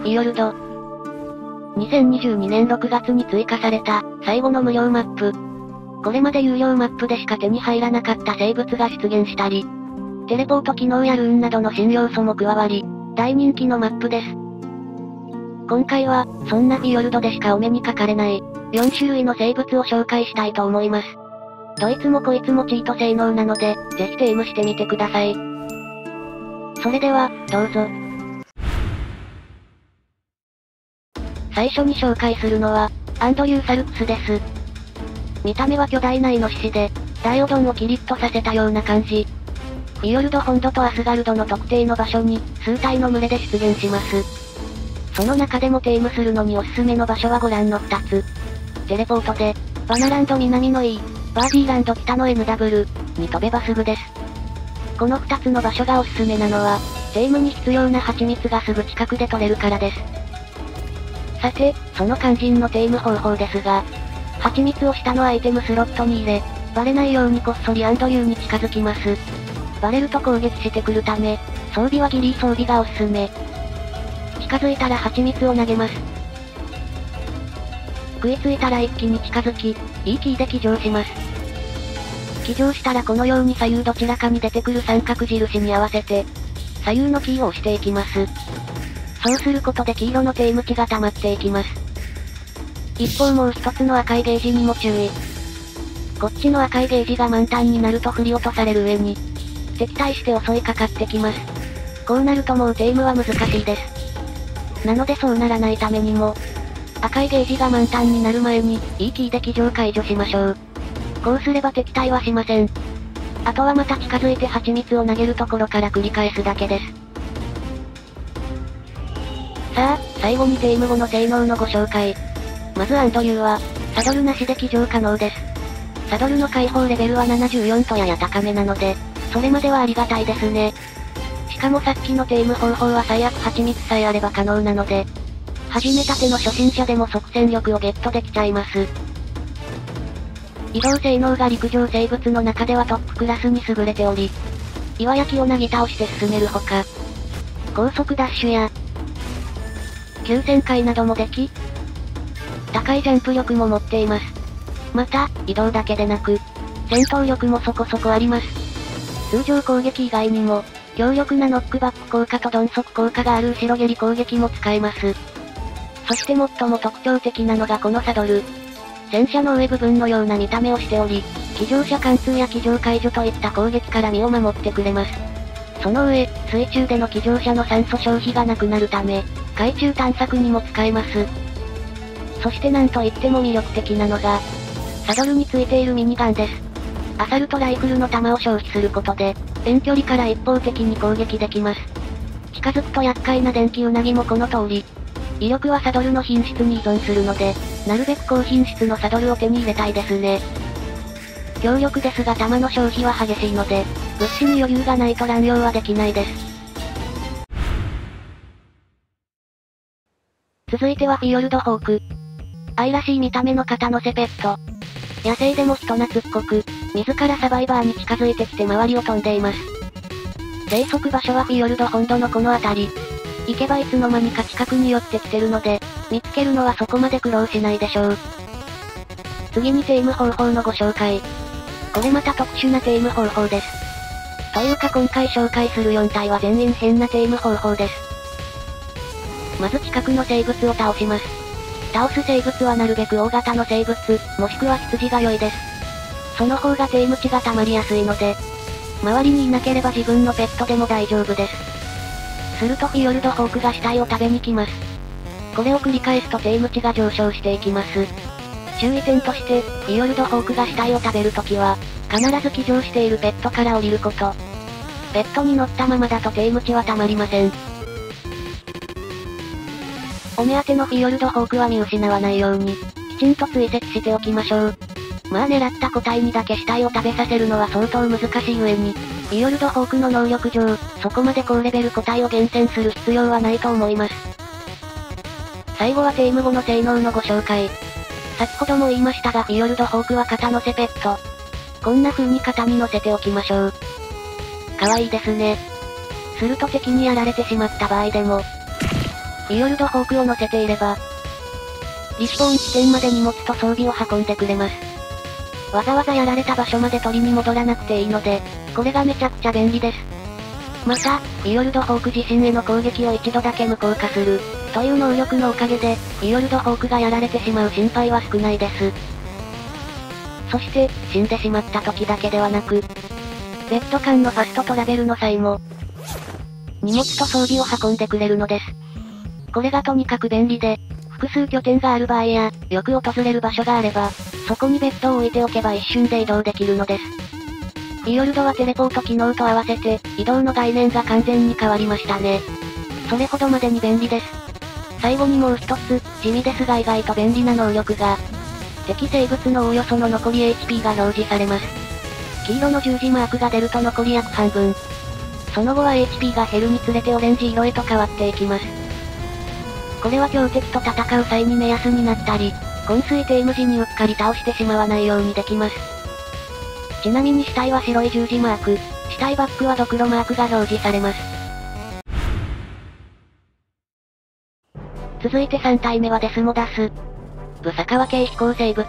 フィヨルド。2022年6月に追加された、最後の無料マップ。これまで有料マップでしか手に入らなかった生物が出現したり、テレポート機能やルーンなどの新要素も加わり、大人気のマップです。今回は、そんなフィヨルドでしかお目にかかれない、4種類の生物を紹介したいと思います。どいつもこいつもチート性能なので、ぜひテームしてみてください。それでは、どうぞ。最初に紹介するのは、アンドリュー・サルクスです。見た目は巨大なイノシシで、ダイオドンをキリッとさせたような感じ。フィヨルド本土とアスガルドの特定の場所に、数体の群れで出現します。その中でもテームするのにおすすめの場所はご覧の2つ。テレポートで、バナランド南の E、バーディーランド北の NW に飛べばすぐです。この2つの場所がおすすめなのは、テームに必要な蜂蜜がすぐ近くで取れるからです。さて、その肝心のテーム方法ですが、蜂蜜を下のアイテムスロットに入れ、バレないようにこっそりアンドユーに近づきます。バレると攻撃してくるため、装備はギリー装備がおすすめ。近づいたら蜂蜜を投げます。食いついたら一気に近づき、いいキーで起乗します。起乗したらこのように左右どちらかに出てくる三角印に合わせて、左右のキーを押していきます。そうすることで黄色のテーム値が溜まっていきます。一方もう一つの赤いゲージにも注意。こっちの赤いゲージが満タンになると振り落とされる上に、敵対して襲いかかってきます。こうなるともうテームは難しいです。なのでそうならないためにも、赤いゲージが満タンになる前に、いいキーで騎乗解除しましょう。こうすれば敵対はしません。あとはまた近づいて蜂蜜を投げるところから繰り返すだけです。さあ、最後にテーム後の性能のご紹介。まずアンドリューは、サドルなしで騎乗可能です。サドルの解放レベルは74とやや高めなので、それまではありがたいですね。しかもさっきのテーム方法は最悪蜂蜜さえあれば可能なので、始めたての初心者でも即戦力をゲットできちゃいます。移動性能が陸上生物の中ではトップクラスに優れており、岩焼きをなぎ倒して進めるほか、高速ダッシュや、急旋回などもでき、高いジャンプ力も持っています。また、移動だけでなく、戦闘力もそこそこあります。通常攻撃以外にも、強力なノックバック効果と鈍足効果がある後ろ蹴り攻撃も使えます。そして最も特徴的なのがこのサドル。戦車の上部分のような見た目をしており、騎乗車貫通や騎乗解除といった攻撃から身を守ってくれます。その上、水中での騎乗車の酸素消費がなくなるため、海中探索にも使えます。そしてなんといっても魅力的なのが、サドルについているミニガンです。アサルトライフルの弾を消費することで、遠距離から一方的に攻撃できます。近づくと厄介な電気ウナギもこの通り、威力はサドルの品質に依存するので、なるべく高品質のサドルを手に入れたいですね。強力ですが弾の消費は激しいので、物資に余裕がないと乱用はできないです。続いてはフィヨルドホーク。愛らしい見た目の肩乗せペット。野生でも人懐っこく、自らサバイバーに近づいてきて周りを飛んでいます。生息場所はフィヨルド本土のこの辺り。行けばいつの間にか近くに寄ってきてるので、見つけるのはそこまで苦労しないでしょう。次にテーム方法のご紹介。これまた特殊なテーム方法です。というか今回紹介する4体は全員変なテーム方法です。まず近くの生物を倒します。倒す生物はなるべく大型の生物、もしくは羊が良いです。その方がテーム値が溜まりやすいので、周りにいなければ自分のペットでも大丈夫です。するとフィヨルドホークが死体を食べに来ます。これを繰り返すとテーム値が上昇していきます。注意点として、フィヨルドホークが死体を食べるときは、必ず騎乗しているペットから降りること。ペットに乗ったままだとテーム値は溜まりません。お目当てのフィヨルドホークは見失わないように、きちんと追跡しておきましょう。まあ狙った個体にだけ死体を食べさせるのは相当難しい上に、フィヨルドホークの能力上、そこまで高レベル個体を厳選する必要はないと思います。最後はテーム後の性能のご紹介。先ほども言いましたがフィヨルドホークは肩乗せペット。こんな風に肩に乗せておきましょう。可愛いですね。すると敵にやられてしまった場合でも、フィヨルドホークを乗せていれば、リスポーン地点まで荷物と装備を運んでくれます。わざわざやられた場所まで取りに戻らなくていいので、これがめちゃくちゃ便利です。また、フィヨルドホーク自身への攻撃を一度だけ無効化する、という能力のおかげで、フィヨルドホークがやられてしまう心配は少ないです。そして、死んでしまった時だけではなく、ベッド間のファストトラベルの際も、荷物と装備を運んでくれるのです。これがとにかく便利で、複数拠点がある場合や、よく訪れる場所があれば、そこにベッドを置いておけば一瞬で移動できるのです。フィヨルドはテレポート機能と合わせて、移動の概念が完全に変わりましたね。それほどまでに便利です。最後にもう一つ、地味ですが意外と便利な能力が、敵生物のおおよその残り HP が表示されます。黄色の十字マークが出ると残り約半分。その後は HP が減るにつれてオレンジ色へと変わっていきます。これは強敵と戦う際に目安になったり、昏睡テーム時にうっかり倒してしまわないようにできます。ちなみに死体は白い十字マーク、死体バックはドクロマークが表示されます。続いて3体目はデスモダス。ブサカワ系飛行生物。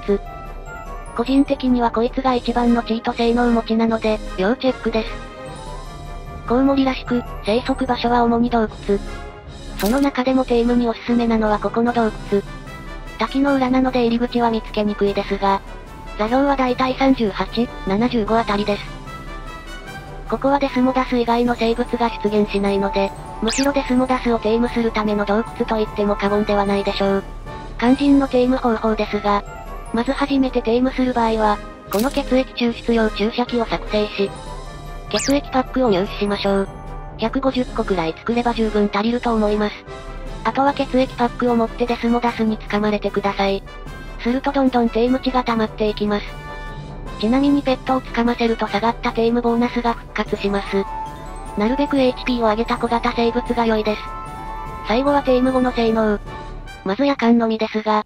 個人的にはこいつが一番のチート性能持ちなので、要チェックです。コウモリらしく、生息場所は主に洞窟。その中でもテームにおすすめなのはここの洞窟。滝の裏なので入り口は見つけにくいですが、座標はだいたい38、75あたりです。ここはデスモダス以外の生物が出現しないので、むしろデスモダスをテームするための洞窟と言っても過言ではないでしょう。肝心のテーム方法ですが、まず初めてテームする場合は、この血液抽出用注射器を作成し、血液パックを入手しましょう。150個くらい作れば十分足りると思います。あとは血液パックを持ってデスモダスに掴まれてください。するとどんどんテーム値が溜まっていきます。ちなみにペットを掴ませると下がったテームボーナスが復活します。なるべく HP を上げた小型生物が良いです。最後はテーム後の性能。まず夜間のみですが、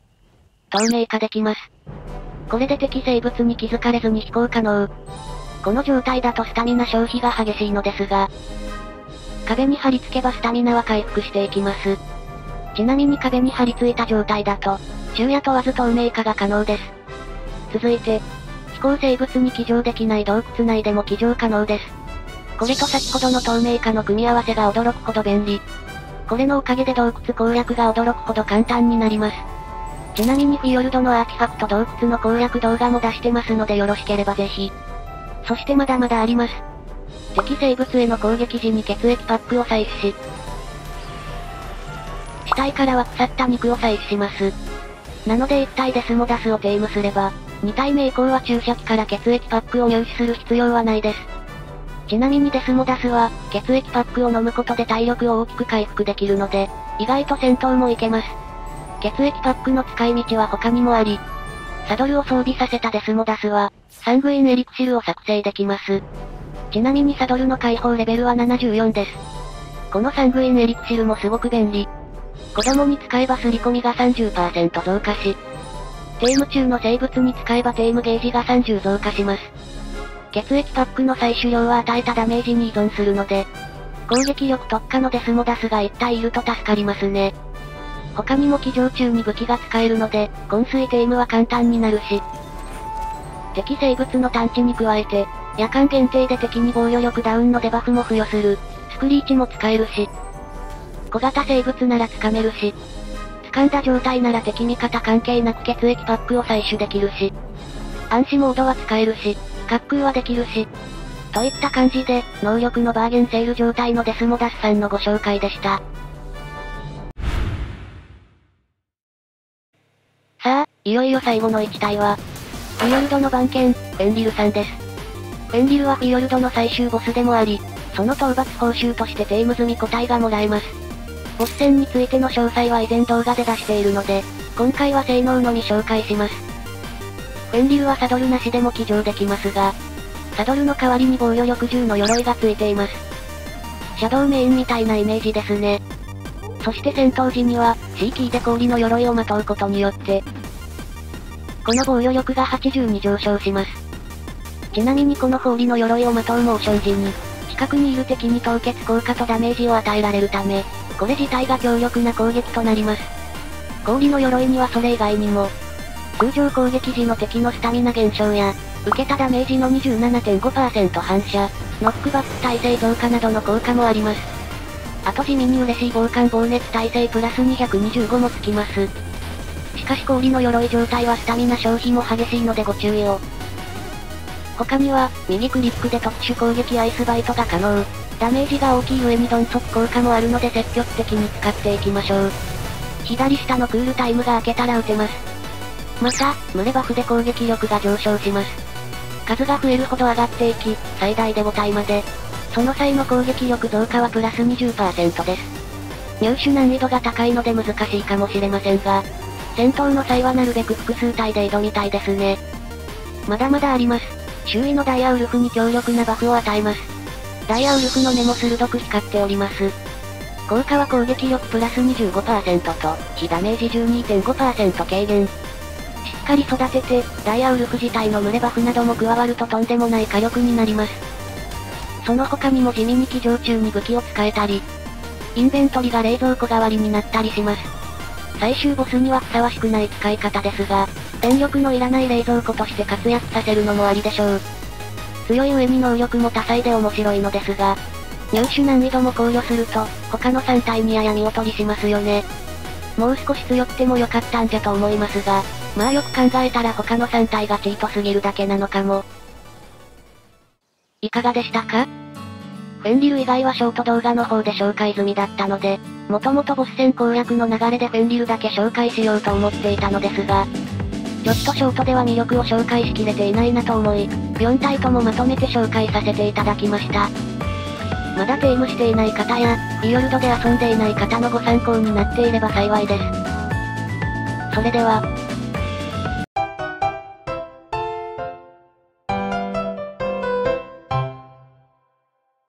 透明化できます。これで敵生物に気づかれずに飛行可能。この状態だとスタミナ消費が激しいのですが、壁に貼り付けばスタミナは回復していきます。ちなみに壁に貼り付いた状態だと、昼夜問わず透明化が可能です。続いて、飛行生物に騎乗できない洞窟内でも騎乗可能です。これと先ほどの透明化の組み合わせが驚くほど便利。これのおかげで洞窟攻略が驚くほど簡単になります。ちなみにフィヨルドのアーティファクト洞窟の攻略動画も出してますのでよろしければぜひ。そしてまだまだあります。敵生物への攻撃時に血液パックを採取し、死体からは腐った肉を採取します。なので1体デスモダスをテイムすれば、2体目以降は注射器から血液パックを入手する必要はないです。ちなみにデスモダスは、血液パックを飲むことで体力を大きく回復できるので、意外と戦闘もいけます。血液パックの使い道は他にもあり、サドルを装備させたデスモダスは、サングインエリクシルを作成できます。ちなみにサドルの解放レベルは74です。このサングインエリクシルもすごく便利。子供に使えば刷り込みが30%増加し、テーム中の生物に使えばテームゲージが30増加します。血液パックの採取量は与えたダメージに依存するので、攻撃力特化のデスモダスが1体いると助かりますね。他にも騎乗中に武器が使えるので、昏睡テームは簡単になるし、敵生物の探知に加えて、夜間限定で敵に防御力ダウンのデバフも付与する、スクリーチも使えるし、小型生物なら掴めるし、掴んだ状態なら敵味方関係なく血液パックを採取できるし、暗視モードは使えるし、滑空はできるし、といった感じで、能力のバーゲンセール状態のデスモダスさんのご紹介でした。さあ、いよいよ最後の1体は、フィヨルドの番犬、エンリルさんです。エンリルはフィヨルドの最終ボスでもあり、その討伐報酬としてテイム済み個体がもらえます。ボス戦についての詳細は以前動画で出しているので、今回は性能のみ紹介します。エンリルはサドルなしでも騎乗できますが、サドルの代わりに防御力10の鎧がついています。シャドウメインみたいなイメージですね。そして戦闘時には、C キーで氷の鎧をまとうことによって、この防御力が80に上昇します。ちなみにこの氷の鎧をまとうモーション時に、近くにいる敵に凍結効果とダメージを与えられるため、これ自体が強力な攻撃となります。氷の鎧にはそれ以外にも、通常攻撃時の敵のスタミナ減少や、受けたダメージの27.5%反射、ノックバック耐性増加などの効果もあります。あと地味に嬉しい防寒防熱耐性プラス225もつきます。しかし氷の鎧状態はスタミナ消費も激しいのでご注意を。他には、右クリックで特殊攻撃アイスバイトが可能。ダメージが大きい上に鈍足効果もあるので積極的に使っていきましょう。左下のクールタイムが明けたら撃てます。また、群れバフで攻撃力が上昇します。数が増えるほど上がっていき、最大で5体まで。その際の攻撃力増加はプラス20%です。入手難易度が高いので難しいかもしれませんが、戦闘の際はなるべく複数体で挑みたいですね。まだまだあります。周囲のダイヤウルフに強力なバフを与えます。ダイヤウルフの根も鋭く光っております。効果は攻撃力プラス25%と、非ダメージ12.5%軽減。しっかり育てて、ダイヤウルフ自体の群れバフなども加わるととんでもない火力になります。その他にも地味に騎乗中に武器を使えたり、インベントリが冷蔵庫代わりになったりします。最終ボスにはふさわしくない使い方ですが、電力のいらない冷蔵庫として活躍させるのもありでしょう。強い上に能力も多彩で面白いのですが、入手難易度も考慮すると、他の3体にあやみ劣りしますよね。もう少し強くてもよかったんじゃと思いますが、まあよく考えたら他の3体がチートすぎるだけなのかも。いかがでしたか？フェンリル以外はショート動画の方で紹介済みだったので、もともとボス戦攻略の流れでフェンリルだけ紹介しようと思っていたのですが、ちょっとショートでは魅力を紹介しきれていないなと思い、4体ともまとめて紹介させていただきました。まだテイムしていない方や、フィヨルドで遊んでいない方のご参考になっていれば幸いです。それでは、